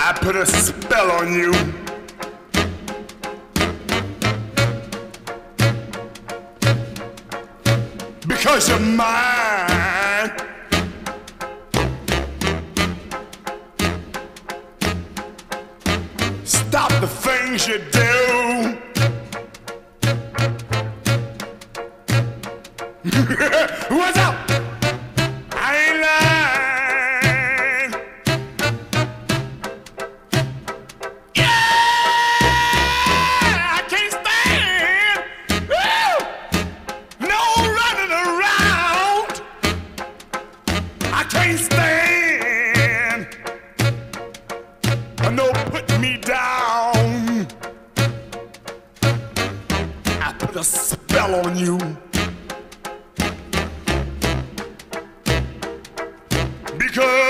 I put a spell on you. Because you're mine. Stop the things you do. What's up? Can't stand. No put me down. I put a spell on you. Because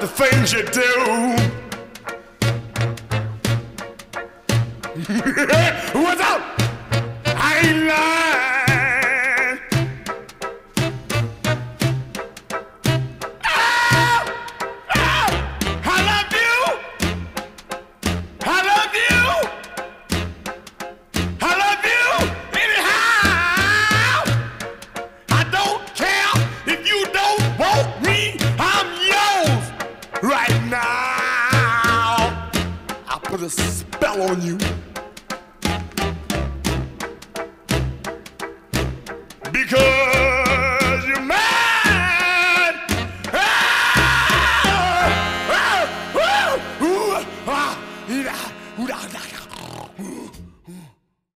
the things you do. put a spell on you. Because you're mad. Ah! Ah! Ah! Ah, ah! Ah! Ah! Ah! Ah!